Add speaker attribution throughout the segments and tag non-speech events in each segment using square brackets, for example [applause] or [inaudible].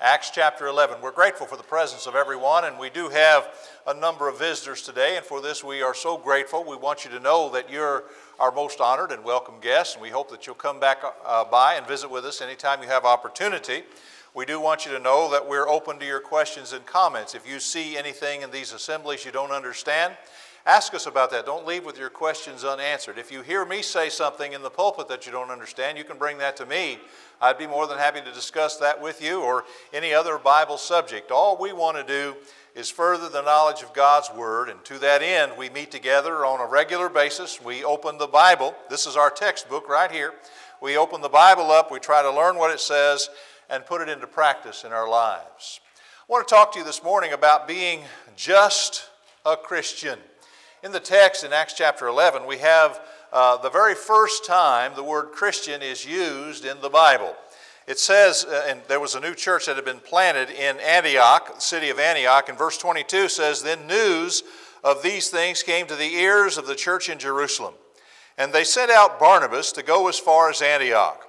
Speaker 1: Acts chapter 11. We're grateful for the presence of everyone, and we do have a number of visitors today, and for this we are so grateful. We want you to know that you're our most honored and welcome guest, and we hope that you'll come back uh, by and visit with us anytime you have opportunity. We do want you to know that we're open to your questions and comments. If you see anything in these assemblies you don't understand, ask us about that. Don't leave with your questions unanswered. If you hear me say something in the pulpit that you don't understand, you can bring that to me I'd be more than happy to discuss that with you or any other Bible subject. All we want to do is further the knowledge of God's Word, and to that end, we meet together on a regular basis. We open the Bible. This is our textbook right here. We open the Bible up, we try to learn what it says, and put it into practice in our lives. I want to talk to you this morning about being just a Christian. In the text in Acts chapter 11, we have uh, the very first time the word Christian is used in the Bible. It says, uh, and there was a new church that had been planted in Antioch, the city of Antioch, and verse 22 says, Then news of these things came to the ears of the church in Jerusalem. And they sent out Barnabas to go as far as Antioch.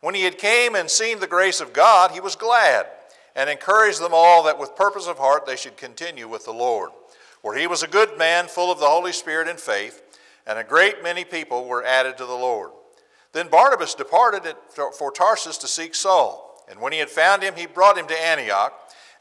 Speaker 1: When he had came and seen the grace of God, he was glad and encouraged them all that with purpose of heart they should continue with the Lord. For he was a good man, full of the Holy Spirit and faith and a great many people were added to the Lord. Then Barnabas departed for Tarsus to seek Saul, and when he had found him, he brought him to Antioch.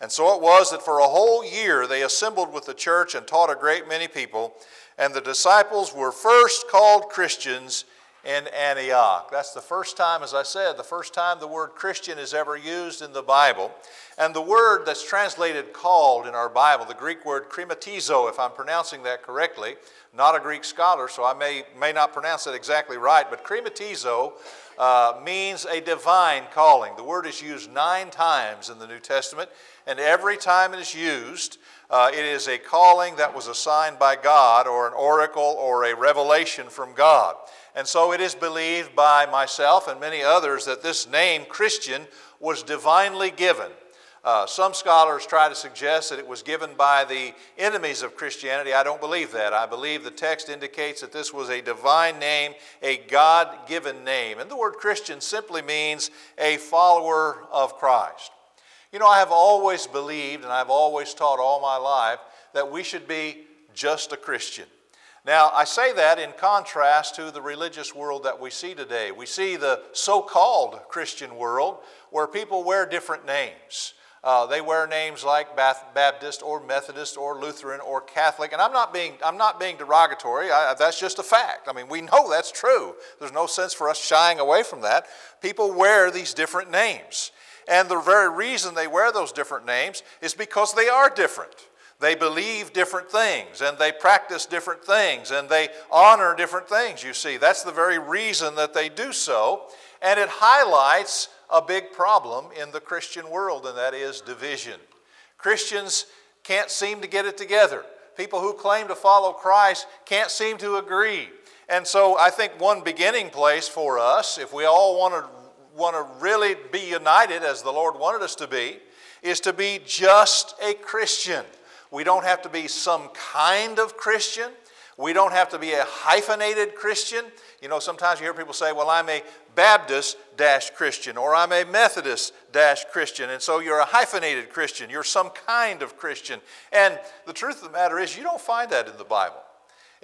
Speaker 1: And so it was that for a whole year they assembled with the church and taught a great many people, and the disciples were first called Christians in Antioch. That's the first time, as I said, the first time the word Christian is ever used in the Bible. And the word that's translated called in our Bible, the Greek word krematizo, if I'm pronouncing that correctly, not a Greek scholar, so I may, may not pronounce it exactly right, but krematizo uh, means a divine calling. The word is used nine times in the New Testament, and every time it is used, uh, it is a calling that was assigned by God, or an oracle, or a revelation from God. And so it is believed by myself and many others that this name, Christian, was divinely given. Uh, some scholars try to suggest that it was given by the enemies of Christianity. I don't believe that. I believe the text indicates that this was a divine name, a God given name. And the word Christian simply means a follower of Christ. You know, I have always believed and I've always taught all my life that we should be just a Christian. Now, I say that in contrast to the religious world that we see today. We see the so called Christian world where people wear different names. Uh, they wear names like Baptist or Methodist or Lutheran or Catholic. And I'm not being, I'm not being derogatory, I, that's just a fact. I mean, we know that's true. There's no sense for us shying away from that. People wear these different names. And the very reason they wear those different names is because they are different. They believe different things and they practice different things and they honor different things, you see. That's the very reason that they do so. And it highlights a big problem in the Christian world, and that is division. Christians can't seem to get it together. People who claim to follow Christ can't seem to agree. And so I think one beginning place for us, if we all want to, want to really be united as the Lord wanted us to be, is to be just a Christian. We don't have to be some kind of Christian. We don't have to be a hyphenated Christian. You know, sometimes you hear people say, well, I'm a Baptist dash Christian or I'm a Methodist dash Christian. And so you're a hyphenated Christian. You're some kind of Christian. And the truth of the matter is, you don't find that in the Bible.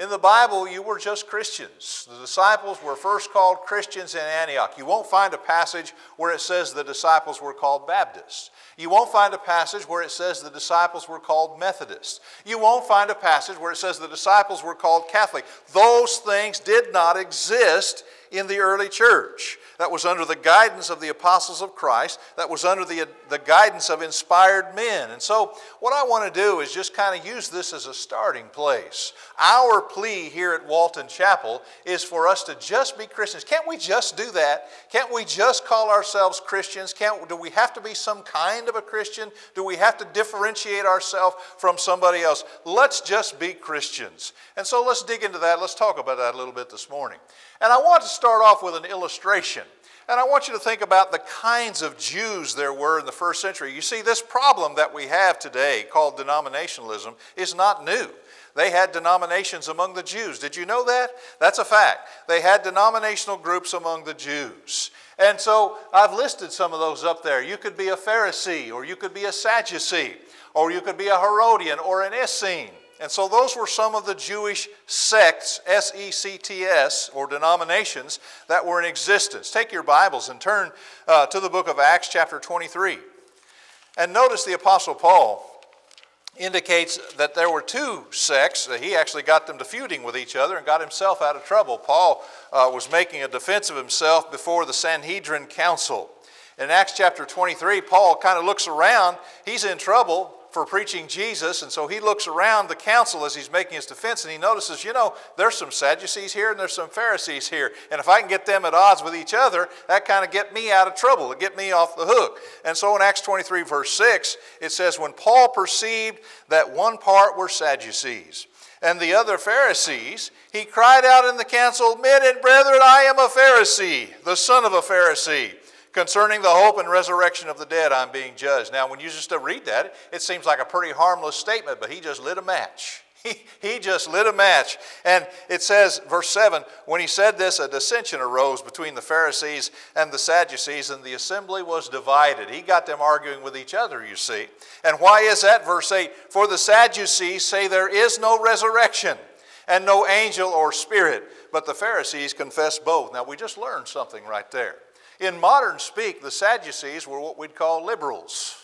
Speaker 1: In the Bible, you were just Christians. The disciples were first called Christians in Antioch. You won't find a passage where it says the disciples were called Baptists. You won't find a passage where it says the disciples were called Methodists. You won't find a passage where it says the disciples were called Catholic. Those things did not exist in the early church that was under the guidance of the apostles of Christ, that was under the, the guidance of inspired men. And so, what I want to do is just kind of use this as a starting place. Our plea here at Walton Chapel is for us to just be Christians. Can't we just do that? Can't we just call ourselves Christians? Can't, do we have to be some kind of a Christian? Do we have to differentiate ourselves from somebody else? Let's just be Christians. And so, let's dig into that. Let's talk about that a little bit this morning. And I want to start off with an illustration. And I want you to think about the kinds of Jews there were in the first century. You see, this problem that we have today called denominationalism is not new. They had denominations among the Jews. Did you know that? That's a fact. They had denominational groups among the Jews. And so I've listed some of those up there. You could be a Pharisee, or you could be a Sadducee, or you could be a Herodian, or an Essene. And so those were some of the Jewish sects, S E C T S, or denominations that were in existence. Take your Bibles and turn uh, to the book of Acts, chapter 23. And notice the Apostle Paul indicates that there were two sects. He actually got them to feuding with each other and got himself out of trouble. Paul uh, was making a defense of himself before the Sanhedrin Council. In Acts chapter 23, Paul kind of looks around. He's in trouble for preaching Jesus, and so he looks around the council as he's making his defense, and he notices, you know, there's some Sadducees here and there's some Pharisees here, and if I can get them at odds with each other, that kind of get me out of trouble, to get me off the hook. And so in Acts 23, verse 6, it says, When Paul perceived that one part were Sadducees, and the other Pharisees, he cried out in the council, Men and brethren, I am a Pharisee, the son of a Pharisee. Concerning the hope and resurrection of the dead, I'm being judged. Now, when you just read that, it seems like a pretty harmless statement, but he just lit a match. [laughs] He, he just lit a match. And it says, verse 7 when he said this, a dissension arose between the Pharisees and the Sadducees, and the assembly was divided. He got them arguing with each other, you see. And why is that? Verse 8 For the Sadducees say there is no resurrection and no angel or spirit, but the Pharisees confess both. Now, we just learned something right there. In modern speak, the Sadducees were what we'd call liberals.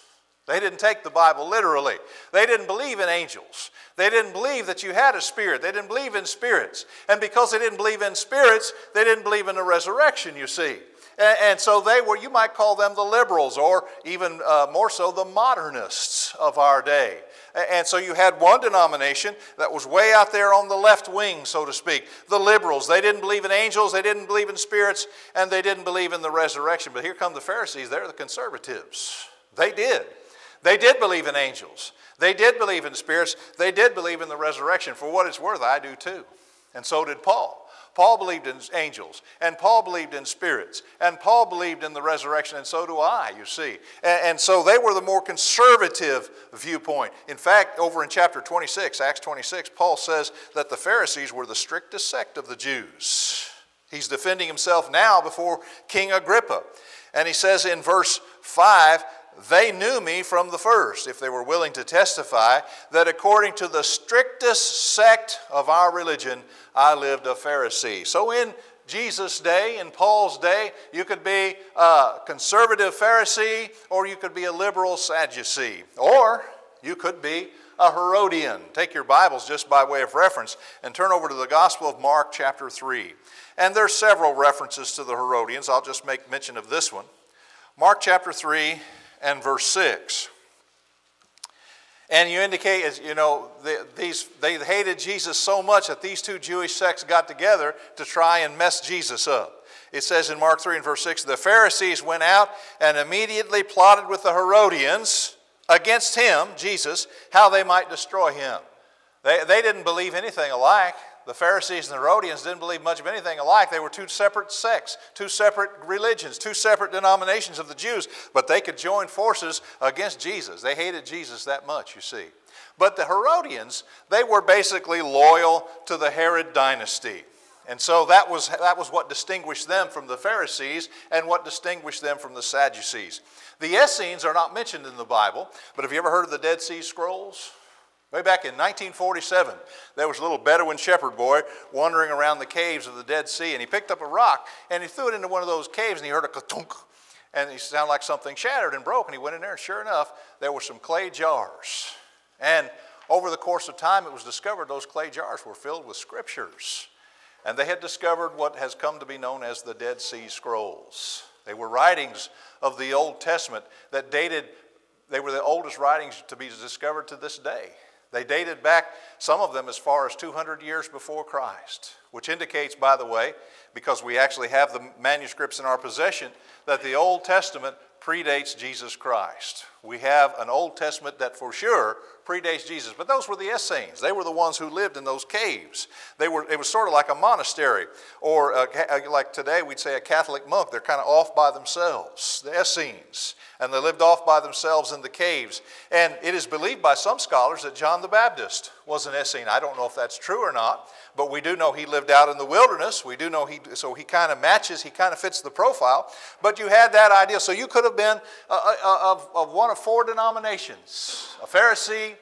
Speaker 1: They didn't take the Bible literally. They didn't believe in angels. They didn't believe that you had a spirit. They didn't believe in spirits. And because they didn't believe in spirits, they didn't believe in the resurrection, you see. And, so they were, you might call them the liberals, or even uh, more so, the modernists of our day. And so you had one denomination that was way out there on the left wing, so to speak. The liberals. They didn't believe in angels, they didn't believe in spirits, and they didn't believe in the resurrection. But here come the Pharisees. They're the conservatives. They did. They did believe in angels. They did believe in spirits. They did believe in the resurrection. For what it's worth, I do too. And so did Paul. Paul believed in angels, and Paul believed in spirits, and Paul believed in the resurrection, and so do I, you see. And, and, so they were the more conservative viewpoint. In fact, over in chapter 26, Acts 26, Paul says that the Pharisees were the strictest sect of the Jews. He's defending himself now before King Agrippa. And he says in verse 5 they knew me from the first, if they were willing to testify, that according to the strictest sect of our religion, I lived a Pharisee. So in Jesus' day, in Paul's day, you could be a conservative Pharisee or you could be a liberal Sadducee. Or you could be a Herodian. Take your Bibles just by way of reference and turn over to the Gospel of Mark, chapter 3. And there's several references to the Herodians. I'll just make mention of this one. Mark chapter 3 and verse 6. And you indicate, as you know, these, they hated Jesus so much that these two Jewish sects got together to try and mess Jesus up. It says in Mark 3 and verse 6 the Pharisees went out and immediately plotted with the Herodians against him, Jesus, how they might destroy him. They, they didn't believe anything alike. The Pharisees and the Herodians didn't believe much of anything alike. They were two separate sects, two separate religions, two separate denominations of the Jews, but they could join forces against Jesus. They hated Jesus that much, you see. But the Herodians, they were basically loyal to the Herod dynasty. And so that was, that was what distinguished them from the Pharisees and what distinguished them from the Sadducees. The Essenes are not mentioned in the Bible, but have you ever heard of the Dead Sea Scrolls? Way back in 1947, there was a little Bedouin shepherd boy wandering around the caves of the Dead Sea, and he picked up a rock and he threw it into one of those caves, and he heard a katunk, and it sounded like something shattered and broke. And he went in there, and sure enough, there were some clay jars. And over the course of time, it was discovered those clay jars were filled with scriptures. And they had discovered what has come to be known as the Dead Sea Scrolls. They were writings of the Old Testament that dated, they were the oldest writings to be discovered to this day. They dated back, some of them, as far as 200 years before Christ, which indicates, by the way, because we actually have the manuscripts in our possession, that the Old Testament predates Jesus Christ. We have an Old Testament that for sure predates Jesus, but those were the Essenes. They were the ones who lived in those caves. They were, it was sort of like a monastery, or uh, a, uh, like today we'd say a Catholic monk. They're kind of off by themselves, the Essenes. And they lived off by themselves in the caves. And it is believed by some scholars that John the Baptist was an Essene. I don't know if that's true or not, but we do know he lived out in the wilderness. We do know he, so he kind of matches, he kind of fits the profile. But you had that idea. So you could have been a, a, of, of one of four denominations a Pharisee,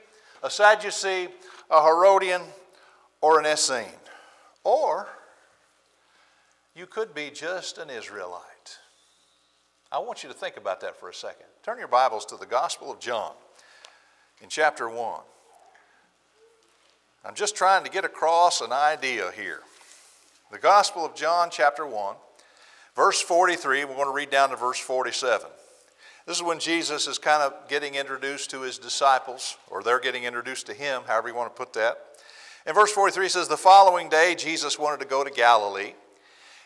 Speaker 1: a Sadducee, a Herodian, or an Essene. Or you could be just an Israelite. I want you to think about that for a second. Turn your Bibles to the Gospel of John in chapter 1. I'm just trying to get across an idea here. The Gospel of John, chapter 1, verse 43, we're going to read down to verse 47. This is when Jesus is kind of getting introduced to his disciples, or they're getting introduced to him, however you want to put that. In verse 43 says, The following day Jesus wanted to go to Galilee,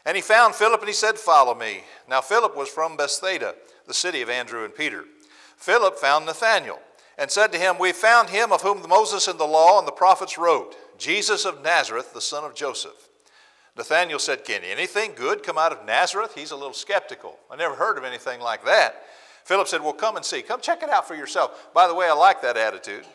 Speaker 1: and he found Philip and he said, Follow me. Now Philip was from Bethsaida, the city of Andrew and Peter. Philip found Nathanael and said to him, We found him of whom Moses in the law and the prophets wrote, Jesus of Nazareth, the son of Joseph. Nathanael said, Can anything good come out of Nazareth? He's a little skeptical. I never heard of anything like that. Philip said, Well, come and see. Come check it out for yourself. By the way, I like that attitude.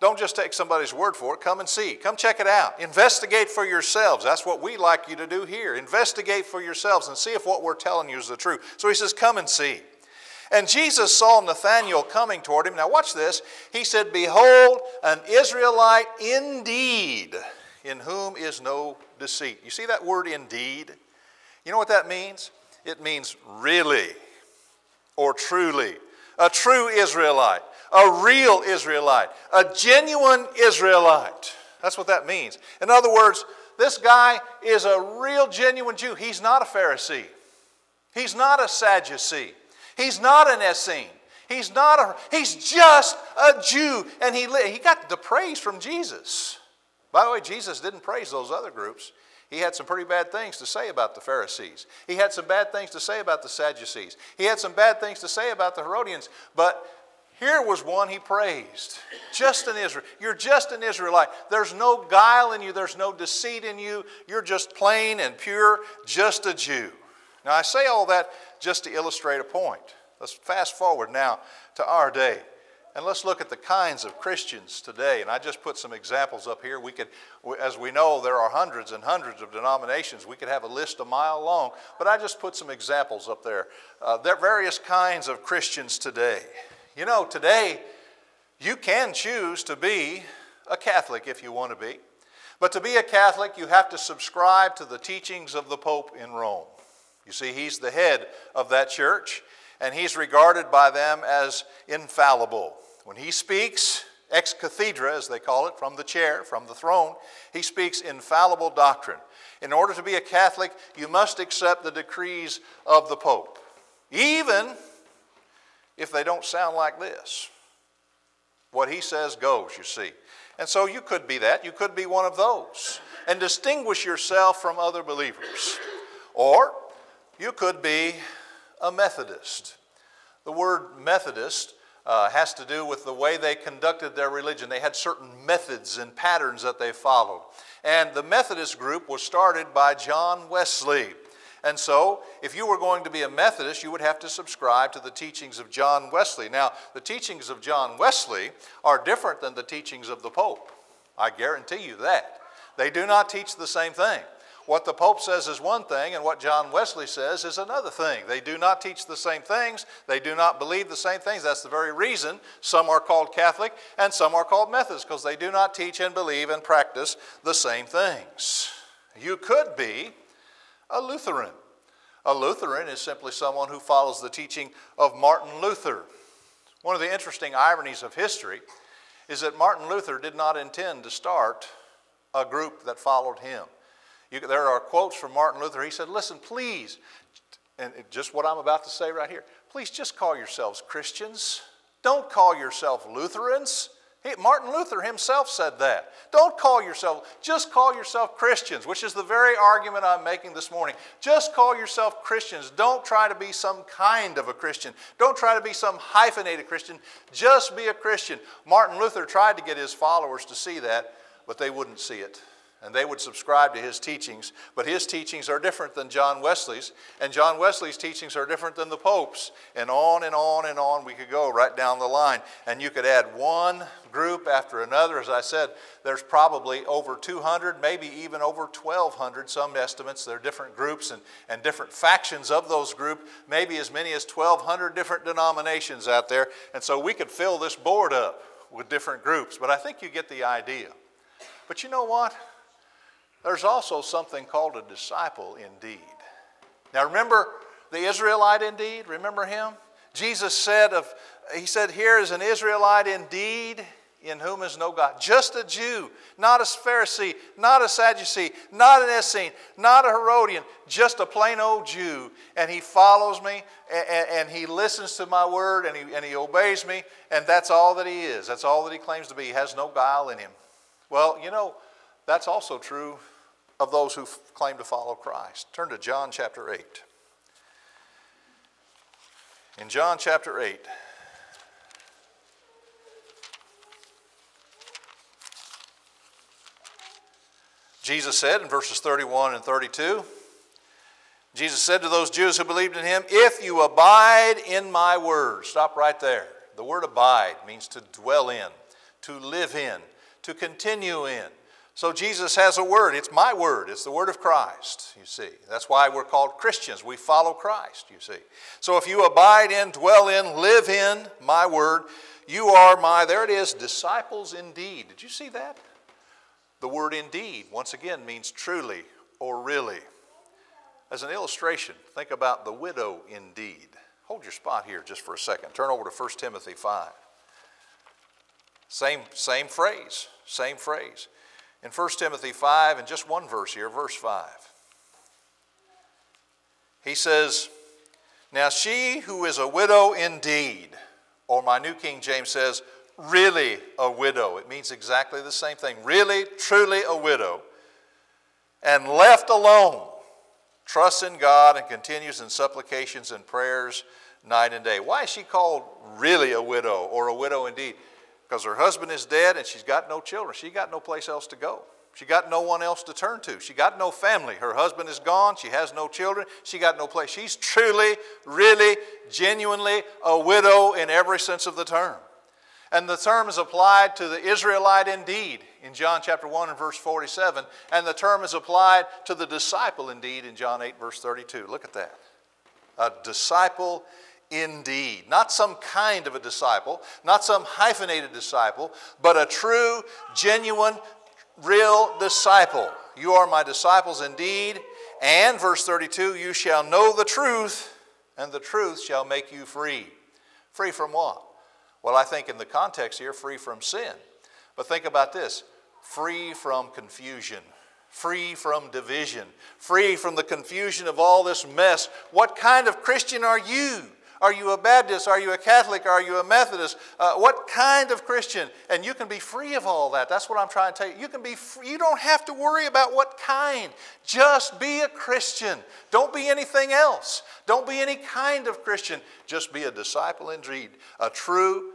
Speaker 1: Don't just take somebody's word for it. Come and see. Come check it out. Investigate for yourselves. That's what we like you to do here. Investigate for yourselves and see if what we're telling you is the truth. So he says, Come and see. And Jesus saw Nathanael coming toward him. Now, watch this. He said, Behold, an Israelite indeed, in whom is no deceit. You see that word indeed? You know what that means? It means really or truly. A true Israelite, a real Israelite, a genuine Israelite. That's what that means. In other words, this guy is a real, genuine Jew. He's not a Pharisee, he's not a Sadducee. He's not an Essene. He's not a, he's just a Jew. And he, he got the praise from Jesus. By the way, Jesus didn't praise those other groups. He had some pretty bad things to say about the Pharisees. He had some bad things to say about the Sadducees. He had some bad things to say about the Herodians. But here was one he praised. Just an Israel. You're just an Israelite. There's no guile in you, there's no deceit in you. You're just plain and pure, just a Jew. Now, I say all that just to illustrate a point. Let's fast forward now to our day. And let's look at the kinds of Christians today. And I just put some examples up here. We could, as we know, there are hundreds and hundreds of denominations. We could have a list a mile long, but I just put some examples up there. Uh, there are various kinds of Christians today. You know, today you can choose to be a Catholic if you want to be. But to be a Catholic, you have to subscribe to the teachings of the Pope in Rome. You see, he's the head of that church, and he's regarded by them as infallible. When he speaks, ex cathedra, as they call it, from the chair, from the throne, he speaks infallible doctrine. In order to be a Catholic, you must accept the decrees of the Pope, even if they don't sound like this. What he says goes, you see. And so you could be that. You could be one of those and distinguish yourself from other believers. Or you could be a Methodist. The word Methodist uh, has to do with the way they conducted their religion. They had certain methods and patterns that they followed. And the Methodist group was started by John Wesley. And so, if you were going to be a Methodist, you would have to subscribe to the teachings of John Wesley. Now, the teachings of John Wesley are different than the teachings of the Pope. I guarantee you that. They do not teach the same thing. What the Pope says is one thing, and what John Wesley says is another thing. They do not teach the same things, they do not believe the same things. That's the very reason some are called Catholic and some are called Methodist, because they do not teach and believe and practice the same things. You could be a Lutheran. A Lutheran is simply someone who follows the teaching of Martin Luther. One of the interesting ironies of history is that Martin Luther did not intend to start a group that followed him. You, there are quotes from Martin Luther. He said, Listen, please, and just what I'm about to say right here, please just call yourselves Christians. Don't call yourself Lutherans. He, Martin Luther himself said that. Don't call yourself, just call yourself Christians, which is the very argument I'm making this morning. Just call yourself Christians. Don't try to be some kind of a Christian. Don't try to be some hyphenated Christian. Just be a Christian. Martin Luther tried to get his followers to see that, but they wouldn't see it and they would subscribe to his teachings. But his teachings are different than John Wesley's, and John Wesley's teachings are different than the Pope's. And on and on and on we could go right down the line. And you could add one group after another. As I said, there's probably over 200, maybe even over 1,200, some estimates. There are different groups and, and different factions of those groups, maybe as many as 1,200 different denominations out there. And so we could fill this board up with different groups. But I think you get the idea. But you know what? There's also something called a disciple indeed. Now remember the Israelite indeed? Remember him? Jesus said of he said, Here is an Israelite indeed in whom is no God. Just a Jew, not a Pharisee, not a Sadducee, not an Essene, not a Herodian, just a plain old Jew. And he follows me and, and, he listens to my word and he, and he obeys me, and that's all that he is. That's all that he claims to be. He has no guile in him. Well, you know, that's also true of those who claim to follow Christ. Turn to John chapter 8. In John chapter 8, Jesus said in verses 31 and 32, Jesus said to those Jews who believed in him, If you abide in my word, stop right there. The word abide means to dwell in, to live in, to continue in. So Jesus has a word. It's my word. It's the word of Christ, you see. That's why we're called Christians. We follow Christ, you see. So if you abide in, dwell in, live in my word, you are my, there it is, disciples indeed. Did you see that? The word indeed, once again, means truly or really. As an illustration, think about the widow indeed. Hold your spot here just for a second. Turn over to 1 Timothy 5. Same, same phrase, same phrase in 1 Timothy 5, and just one verse here, verse 5. He says, Now she who is a widow indeed, or my New King James says, really a widow. It means exactly the same thing. Really, truly a widow, and left alone, trusts in God and continues in supplications and prayers night and day. Why is she called really a widow or a widow indeed? Because her husband is dead and she's got no children. She got no place else to go. She got no one else to turn to. She got no family. Her husband is gone. She has no children. She got no place. She's truly, really, genuinely a widow in every sense of the term. And the term is applied to the Israelite indeed in John chapter 1 and verse 47. And the term is applied to the disciple indeed in John 8 verse 32. Look at that. A disciple indeed. Not some kind of a disciple, not some hyphenated disciple, but a true, genuine, real disciple. You are my disciples indeed. And, verse 32, you shall know the truth, and the truth shall make you free. Free from what? Well, I think in the context here, free from sin. But think about this free from confusion, free from division, free from the confusion of all this mess. What kind of Christian are you? Are you a Baptist? Are you a Catholic? Are you a Methodist? Uh, what kind of Christian? And you can be free of all that. That's what I'm trying to tell you. You can be free. You don't have to worry about what kind. Just be a Christian. Don't be anything else. Don't be any kind of Christian. Just be a disciple indeed, a true,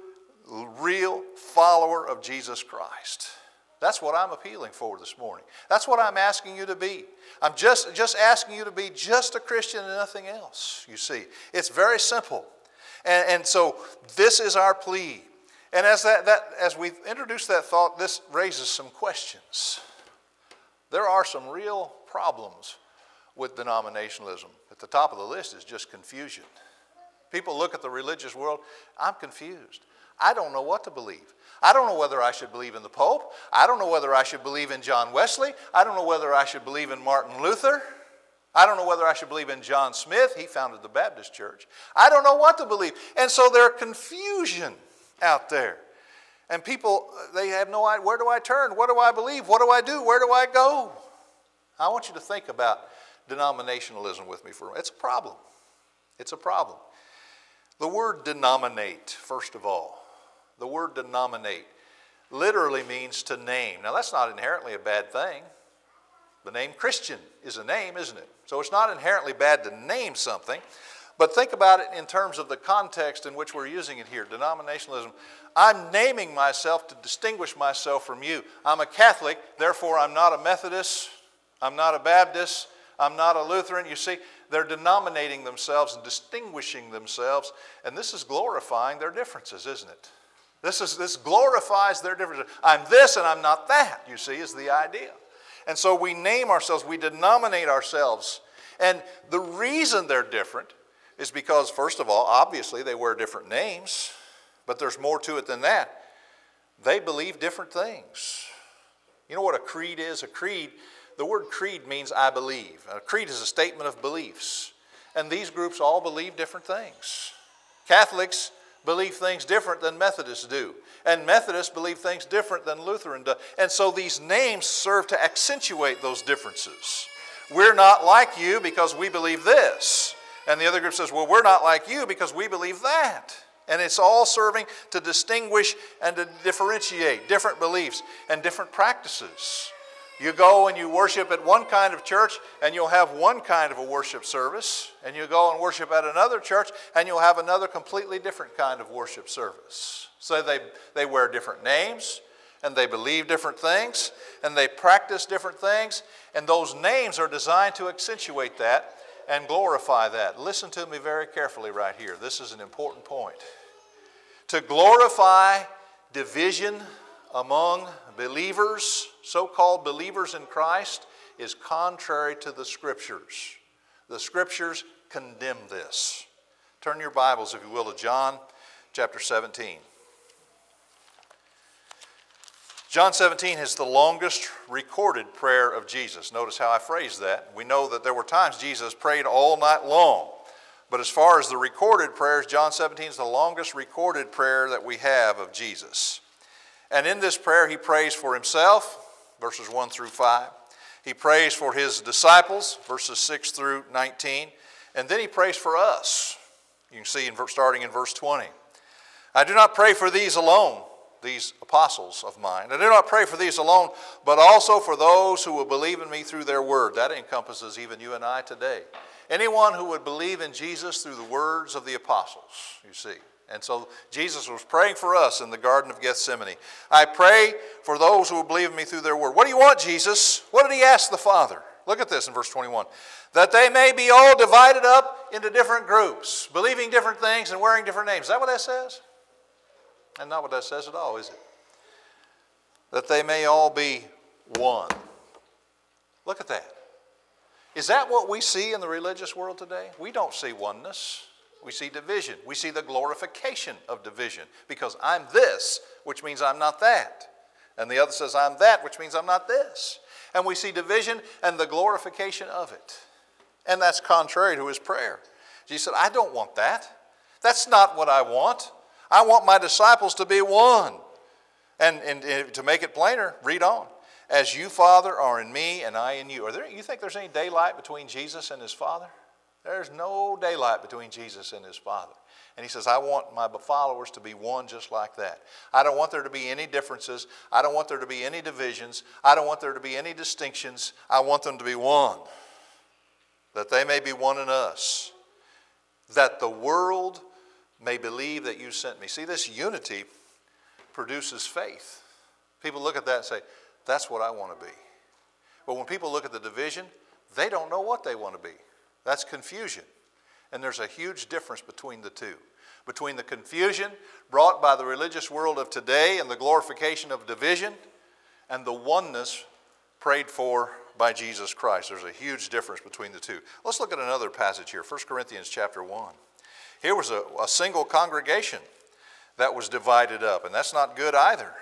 Speaker 1: real follower of Jesus Christ. That's what I'm appealing for this morning. That's what I'm asking you to be. I'm just, just asking you to be just a Christian and nothing else, you see. It's very simple. And, and so this is our plea. And as, that, that, as we introduce that thought, this raises some questions. There are some real problems with denominationalism. At the top of the list is just confusion. People look at the religious world, I'm confused. I don't know what to believe. I don't know whether I should believe in the Pope. I don't know whether I should believe in John Wesley. I don't know whether I should believe in Martin Luther. I don't know whether I should believe in John Smyth. He founded the Baptist church. I don't know what to believe. And so there's confusion out there. And people, they have no idea where do I turn? What do I believe? What do I do? Where do I go? I want you to think about denominationalism with me for a moment. It's a problem. It's a problem. The word denominate, first of all, the word denominate. literally means to name. Now, that's not inherently a bad thing. The name Christian is a name, isn't it? So it's not inherently bad to name something. But think about it in terms of the context in which we're using it here denominationalism. I'm naming myself to distinguish myself from you. I'm a Catholic, therefore, I'm not a Methodist, I'm not a Baptist, I'm not a Lutheran. You see, they're denominating themselves and distinguishing themselves, and this is glorifying their differences, isn't it? This, is, this glorifies their difference. I'm this and I'm not that, you see, is the idea. And so we name ourselves, we denominate ourselves. And the reason they're different is because, first of all, obviously they wear different names, but there's more to it than that. They believe different things. You know what a creed is? A creed, the word creed means I believe. A creed is a statement of beliefs. And these groups all believe different things. Catholics believe things different than Methodists do. And Methodists believe things different than Lutheran do. And so these names serve to accentuate those differences. We're not like you because we believe this. And the other group says, well, we're not like you because we believe that. And it's all serving to distinguish and to differentiate different beliefs and different practices. You go and you worship at one kind of church, and you'll have one kind of a worship service. And you go and worship at another church, and you'll have another completely different kind of worship service. So they, they wear different names, and they believe different things, and they practice different things. And those names are designed to accentuate that and glorify that. Listen to me very carefully right here. This is an important point. To glorify division among believers, so called believers in Christ, is contrary to the Scriptures. The Scriptures condemn this. Turn your Bibles, if you will, to John chapter 17. John 17 is the longest recorded prayer of Jesus. Notice how I phrased that. We know that there were times Jesus prayed all night long. But as far as the recorded prayers, John 17 is the longest recorded prayer that we have of Jesus. And in this prayer, he prays for himself, verses 1 through 5. He prays for his disciples, verses 6 through 19. And then he prays for us. You can see in, starting in verse 20. I do not pray for these alone these apostles of mine. I do not pray for these alone, but also for those who will believe in me through their word. That encompasses even you and I today. Anyone who would believe in Jesus through the words of the apostles, you see. And so Jesus was praying for us in the Garden of Gethsemane. I pray for those who will believe in me through their word. What do you want, Jesus? What did he ask the Father? Look at this in verse 21. That they may be all divided up into different groups, believing different things and wearing different names. Is that what that says? And not what that says at all, is it? That they may all be one. Look at that. Is that what we see in the religious world today? We don't see oneness. We see division. We see the glorification of division because I'm this, which means I'm not that. And the other says I'm that, which means I'm not this. And we see division and the glorification of it. And that's contrary to his prayer. Jesus said, I don't want that. That's not what I want. I want my disciples to be one. And, and, and, to make it plainer, read on. As you, Father, are in me and I in you. Are there, you think there's any daylight between Jesus and his Father? There's no daylight between Jesus and his Father. And he says, I want my followers to be one just like that. I don't want there to be any differences. I don't want there to be any divisions. I don't want there to be any distinctions. I want them to be one. That they may be one in us. That the world may believe that you sent me. See, this unity produces faith. People look at that and say, that's what I want to be. But when people look at the division, they don't know what they want to be. That's confusion. And there's a huge difference between the two. Between the confusion brought by the religious world of today and the glorification of division and the oneness prayed for by Jesus Christ. There's a huge difference between the two. Let's look at another passage here, 1 Corinthians chapter 1. Here was a, a single congregation that was divided up, and that's not good either.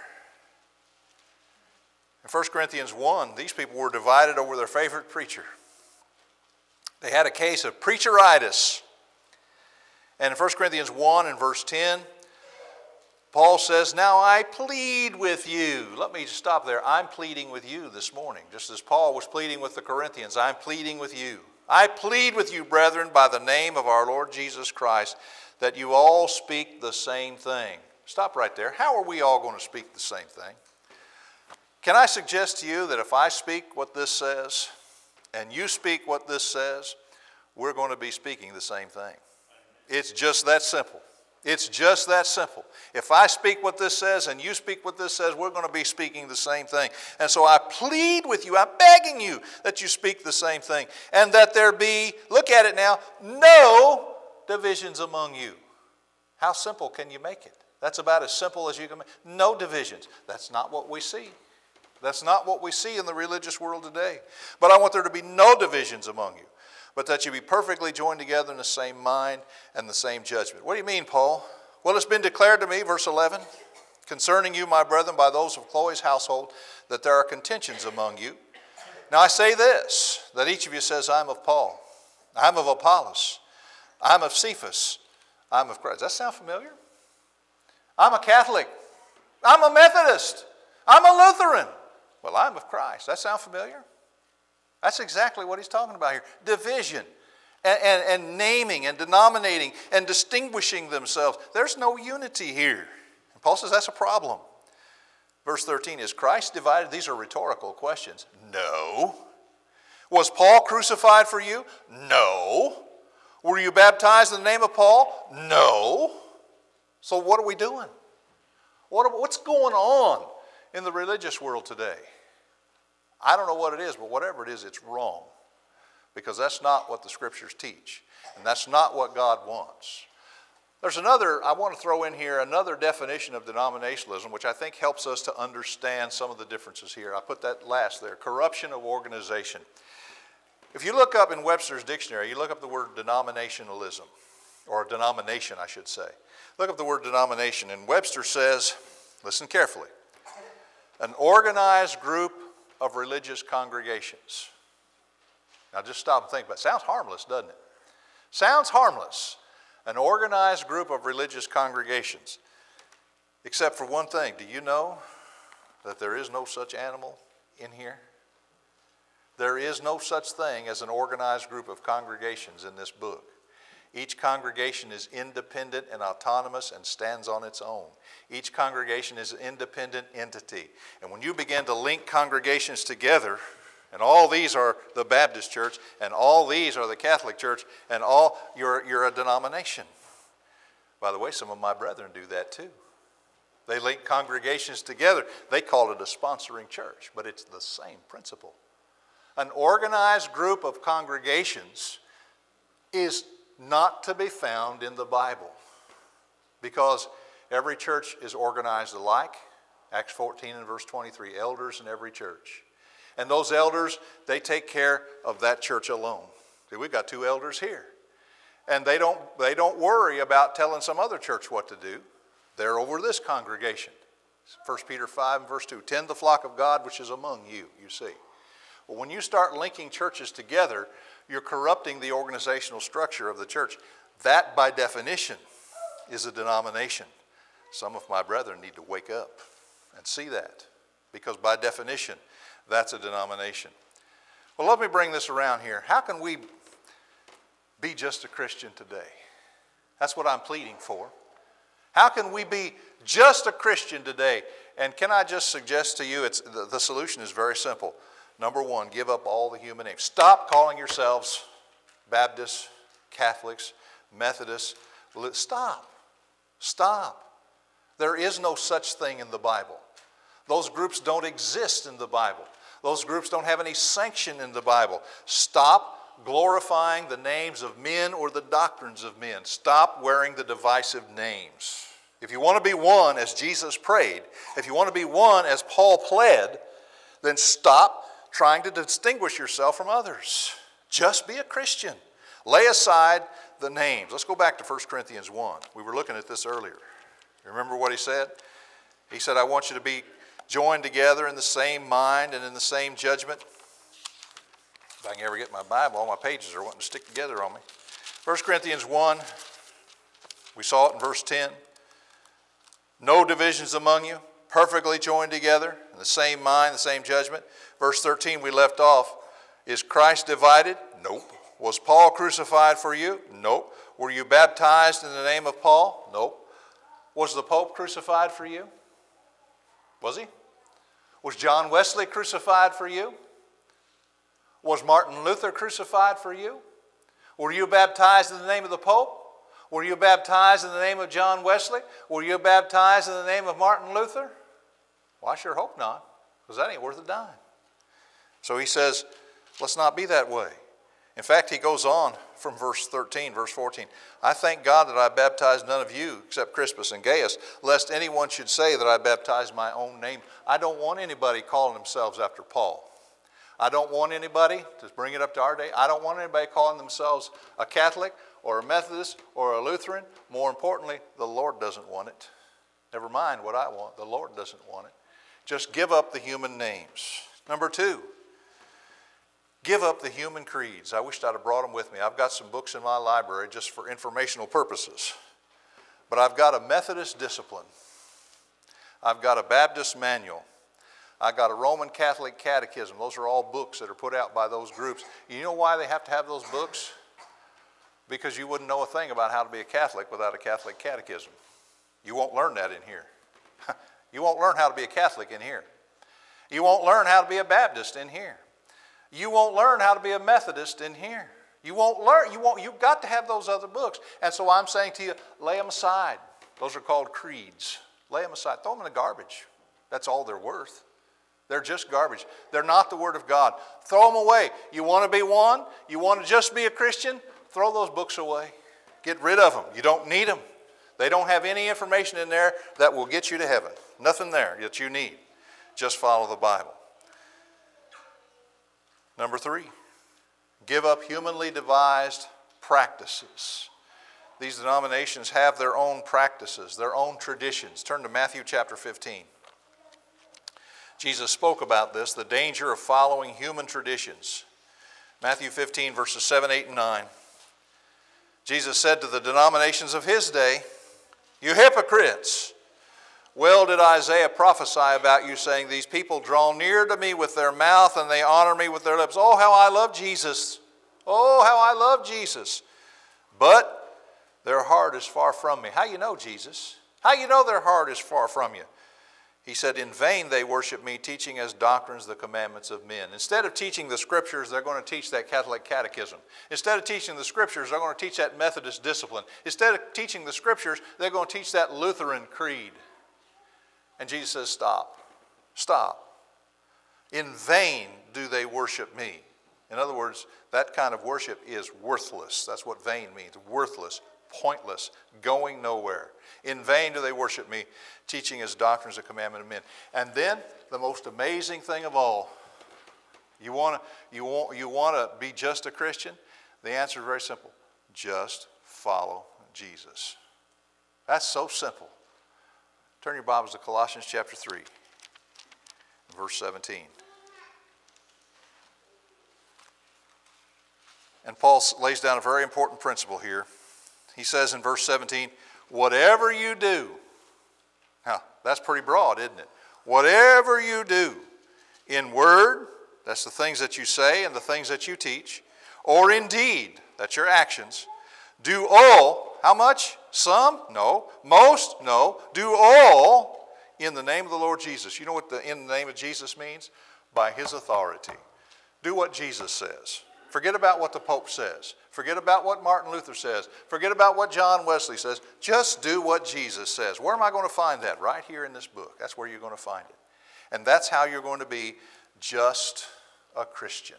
Speaker 1: In 1 Corinthians 1, these people were divided over their favorite preacher. They had a case of preacheritis. And in 1 Corinthians 1 and verse 10, Paul says, Now I plead with you. Let me stop there. I'm pleading with you this morning, just as Paul was pleading with the Corinthians. I'm pleading with you. I plead with you, brethren, by the name of our Lord Jesus Christ, that you all speak the same thing. Stop right there. How are we all going to speak the same thing? Can I suggest to you that if I speak what this says and you speak what this says, we're going to be speaking the same thing? It's just that simple. It's just that simple. If I speak what this says and you speak what this says, we're going to be speaking the same thing. And so I plead with you, I'm begging you that you speak the same thing and that there be, look at it now, no divisions among you. How simple can you make it? That's about as simple as you can make. No divisions. That's not what we see. That's not what we see in the religious world today. But I want there to be no divisions among you but that you be perfectly joined together in the same mind and the same judgment. What do you mean, Paul? Well, it's been declared to me, verse 11, concerning you, my brethren, by those of Chloe's household, that there are contentions among you. Now I say this, that each of you says, I'm of Paul, I'm of Apollos, I'm of Cephas, I'm of Christ. Does that sound familiar? I'm a Catholic, I'm a Methodist, I'm a Lutheran. Well, I'm of Christ. That sound familiar? That's exactly what he's talking about here division. And, and, and, naming and denominating and distinguishing themselves. There's no unity here. And Paul says that's a problem. Verse 13 Is Christ divided? These are rhetorical questions. No. Was Paul crucified for you? No. Were you baptized in the name of Paul? No. So, what are we doing? What what's going on in the religious world today? I don't know what it is, but whatever it is, it's wrong. Because that's not what the scriptures teach. And that's not what God wants. There's another, I want to throw in here another definition of denominationalism, which I think helps us to understand some of the differences here. I put that last there corruption of organization. If you look up in Webster's dictionary, you look up the word denominationalism, or denomination, I should say. Look up the word denomination, and Webster says, listen carefully, an organized group of religious congregations. Now just stop and think about it. Sounds harmless, doesn't it? Sounds harmless. An organized group of religious congregations. Except for one thing. Do you know that there is no such animal in here? There is no such thing as an organized group of congregations in this book. Each congregation is independent and autonomous and stands on its own. Each congregation is an independent entity. And when you begin to link congregations together, and all these are the Baptist church, and all these are the Catholic church, and all you're, you're a denomination. By the way, some of my brethren do that too. They link congregations together. They call it a sponsoring church, but it's the same principle. An organized group of congregations is not to be found in the Bible because every church is organized alike. Acts 14 and verse 23 elders in every church. And those elders, they take care of that church alone. See, we've got two elders here. And they don't, they don't worry about telling some other church what to do. They're over this congregation. 1 Peter 5 and verse 2 Tend the flock of God which is among you, you see. Well, when you start linking churches together, you're corrupting the organizational structure of the church. That, by definition, is a denomination. Some of my brethren need to wake up and see that because, by definition, that's a denomination. Well, let me bring this around here. How can we be just a Christian today? That's what I'm pleading for. How can we be just a Christian today? And can I just suggest to you, it's, the, the solution is very simple. Number one, give up all the human names. Stop calling yourselves Baptists, Catholics, Methodists. Stop. Stop. There is no such thing in the Bible. Those groups don't exist in the Bible. Those groups don't have any sanction in the Bible. Stop glorifying the names of men or the doctrines of men. Stop wearing the divisive names. If you want to be one as Jesus prayed, if you want to be one as Paul pled, then stop trying to distinguish yourself from others. Just be a Christian. Lay aside the names. Let's go back to 1 Corinthians 1. We were looking at this earlier. Remember what he said? He said, I want you to be joined together in the same mind and in the same judgment. If I can ever get my Bible, all my pages are wanting to stick together on me. 1 Corinthians 1, we saw it in verse 10. No divisions among you, perfectly joined together in the same mind, the same judgment. Verse 13, we left off. Is Christ divided? Nope. Was Paul crucified for you? Nope. Were you baptized in the name of Paul? Nope. Was the Pope crucified for you? Was he? Was John Wesley crucified for you? Was Martin Luther crucified for you? Were you baptized in the name of the Pope? Were you baptized in the name of John Wesley? Were you baptized in the name of Martin Luther? Well, I sure hope not, because that ain't worth a dime. So he says, let's not be that way. In fact, he goes on from verse 13, verse 14. I thank God that I baptized none of you except Crispus and Gaius, lest anyone should say that I baptized my own name. I don't want anybody calling themselves after Paul. I don't want anybody, to bring it up to our day, I don't want anybody calling themselves a Catholic or a Methodist or a Lutheran. More importantly, the Lord doesn't want it. Never mind what I want, the Lord doesn't want it. Just give up the human names. Number two, give up the human creeds. I wished I'd have brought them with me. I've got some books in my library just for informational purposes. But I've got a Methodist discipline, I've got a Baptist manual. I've got a Roman Catholic catechism. Those are all books that are put out by those groups. You know why they have to have those books? Because you wouldn't know a thing about how to be a Catholic without a Catholic catechism. You won't learn that in here. [laughs] you won't learn how to be a Catholic in here. You won't learn how to be a Baptist in here. You won't learn how to be a Methodist in here. You won't learn, you won't, you've got to have those other books. And so I'm saying to you, lay them aside. Those are called creeds. Lay them aside. Throw them in the garbage. That's all they're worth. They're just garbage. They're not the Word of God. Throw them away. You want to be one? You want to just be a Christian? Throw those books away. Get rid of them. You don't need them. They don't have any information in there that will get you to heaven. Nothing there that you need. Just follow the Bible. Number three, give up humanly devised practices. These denominations have their own practices, their own traditions. Turn to Matthew chapter 15. Jesus spoke about this the danger of following human traditions. Matthew 15, verses 7, 8, and 9. Jesus said to the denominations of his day, You hypocrites! Well did Isaiah prophesy about you, saying, These people draw near to me with their mouth and they honor me with their lips. Oh, how I love Jesus! Oh, how I love Jesus! But their heart is far from me. How you know Jesus? How you know their heart is far from you? He said, In vain they worship me, teaching as doctrines the commandments of men. Instead of teaching the scriptures, they're going to teach that Catholic catechism. Instead of teaching the scriptures, they're going to teach that Methodist discipline. Instead of teaching the scriptures, they're going to teach that Lutheran creed. And Jesus says, Stop. Stop. In vain do they worship me. In other words, that kind of worship is worthless. That's what vain means worthless, pointless, going nowhere. In vain do they worship me, teaching as doctrines the commandment of men. And then the most amazing thing of all, you want to you want, you want to be just a Christian? The answer is very simple. Just follow Jesus. That's so simple. Turn your Bibles to Colossians chapter 3, verse 17. And Paul lays down a very important principle here. He says in verse 17, whatever you do, now that's pretty broad, isn't it? Whatever you do in word, that's the things that you say and the things that you teach, or in deed, that's your actions, do all, how much? Some? No. Most? No. Do all in the name of the Lord Jesus. You know what the in the name of Jesus means? By his authority. Do what Jesus says. Forget about what the Pope says. Forget about what Martin Luther says. Forget about what John Wesley says. Just do what Jesus says. Where am I going to find that? Right here in this book. That's where you're going to find it. And that's how you're going to be just a Christian.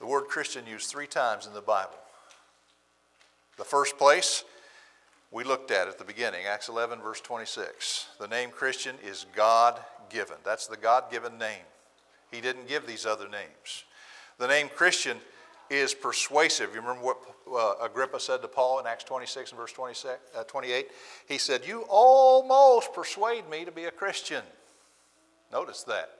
Speaker 1: The word Christian used three times in the Bible. The first place we looked at at the beginning, Acts 11, verse 26. The name Christian is God given. That's the God given name. He didn't give these other names. The name Christian is persuasive. You remember what uh, Agrippa said to Paul in Acts 26 and verse 26, uh, 28? He said, You almost persuade me to be a Christian. Notice that.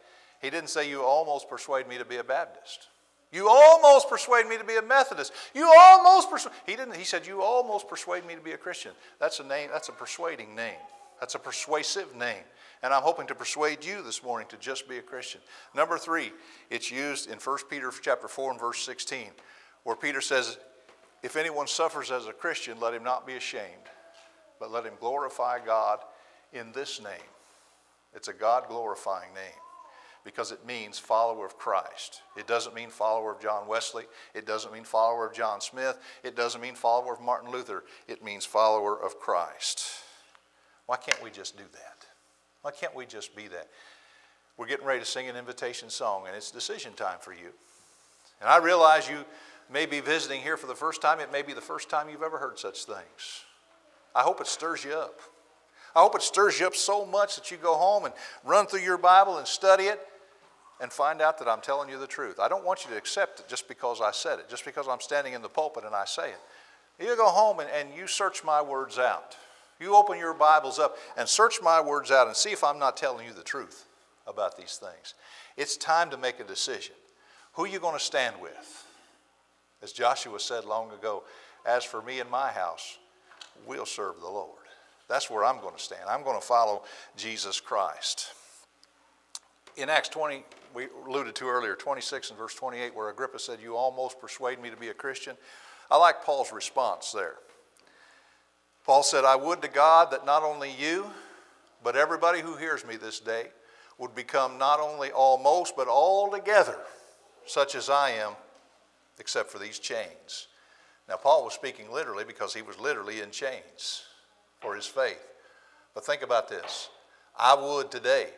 Speaker 1: He didn't say, You almost persuade me to be a Baptist. You almost persuade me to be a Methodist. You almost persuade. He didn't. He said, You almost persuade me to be a Christian. That's a name, that's a persuading name. That's a persuasive name. And I'm hoping to persuade you this morning to just be a Christian. Number three, it's used in 1 Peter chapter 4 and verse 16, where Peter says, If anyone suffers as a Christian, let him not be ashamed, but let him glorify God in this name. It's a God glorifying name because it means follower of Christ. It doesn't mean follower of John Wesley. It doesn't mean follower of John Smyth. It doesn't mean follower of Martin Luther. It means follower of Christ. Why can't we just do that? Why can't we just be that? We're getting ready to sing an invitation song, and it's decision time for you. And I realize you may be visiting here for the first time. It may be the first time you've ever heard such things. I hope it stirs you up. I hope it stirs you up so much that you go home and run through your Bible and study it and find out that I'm telling you the truth. I don't want you to accept it just because I said it, just because I'm standing in the pulpit and I say it. You go home and, and you search my words out. You open your Bibles up and search my words out and see if I'm not telling you the truth about these things. It's time to make a decision. Who are you going to stand with? As Joshua said long ago, as for me and my house, we'll serve the Lord. That's where I'm going to stand. I'm going to follow Jesus Christ. In Acts 20, we alluded to earlier, 26 and verse 28, where Agrippa said, You almost persuade me to be a Christian. I like Paul's response there. Paul said, I would to God that not only you, but everybody who hears me this day would become not only almost, but altogether such as I am, except for these chains. Now, Paul was speaking literally because he was literally in chains for his faith. But think about this I would today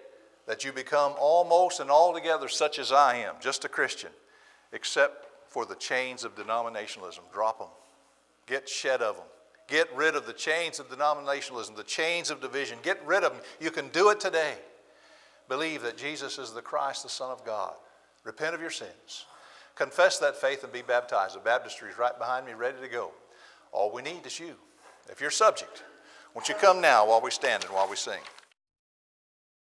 Speaker 1: that you become almost and altogether such as I am, just a Christian, except for the chains of denominationalism. Drop them, get shed of them. Get rid of the chains of denominationalism, the chains of division. Get rid of them. You can do it today. Believe that Jesus is the Christ, the Son of God. Repent of your sins. Confess that faith and be baptized. The baptistry is right behind me, ready to go. All we need is you. If you're subject, won't you come now while we stand and while we sing?